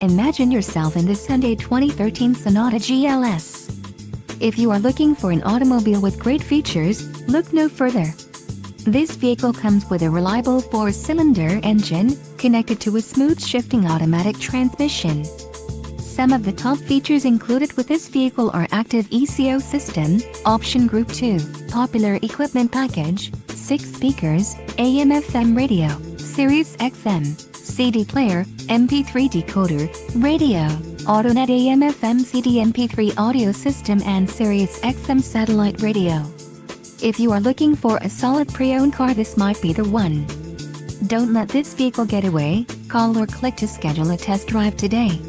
Imagine yourself in this Hyundai 2013 Sonata GLS. If you are looking for an automobile with great features, look no further. This vehicle comes with a reliable four-cylinder engine, connected to a smooth shifting automatic transmission. Some of the top features included with this vehicle are active ECO system, option group 2, popular equipment package, 6 speakers, AM FM radio, Sirius XM, CD player, MP3 decoder, radio, AutoNet AM FM CD MP3 audio system and Sirius XM satellite radio. If you are looking for a solid pre-owned car this might be the one. Don't let this vehicle get away, call or click to schedule a test drive today.